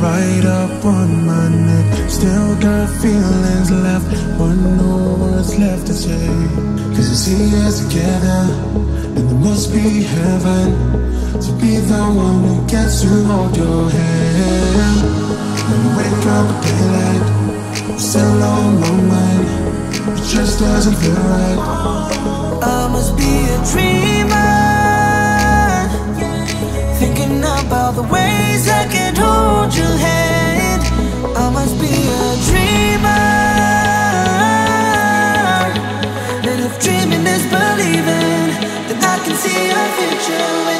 right up on my neck. Still got feelings left, but no words left to say. Cause you see us together, and there must be heaven. To be the one who gets to hold your hand. When you wake up in daylight, I'm still on my mind. It just doesn't feel right. I must be a dreamer about the ways I can hold your hand. I must be a dreamer. And if dreaming is believing Then I can see a future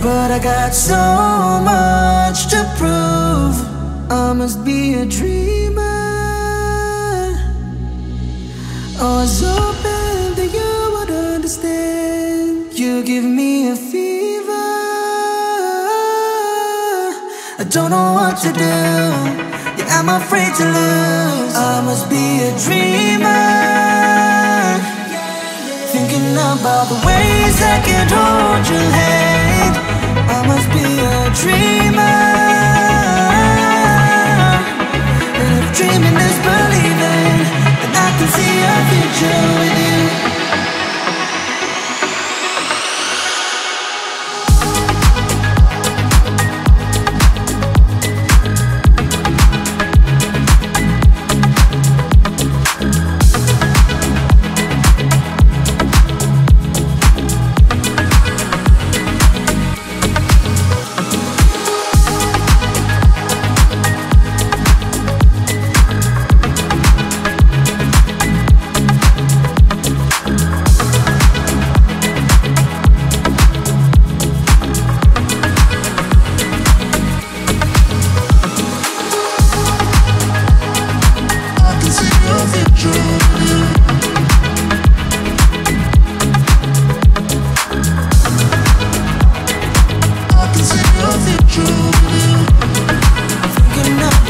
But I got so much to prove I must be a dreamer I was hoping that you would understand You give me a fever I don't know what to do. Yeah, I'm afraid to lose. I must be a dreamer. Thinking about the ways I can hold your hand.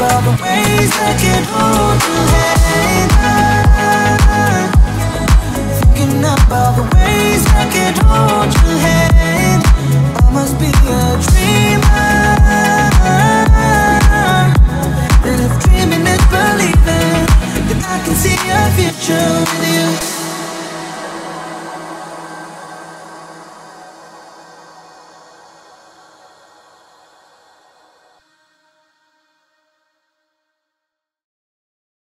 The ways. Thinking about the ways I can hold your hand. I must be a dreamer. And if dreaming is believing, then I can see a future with you.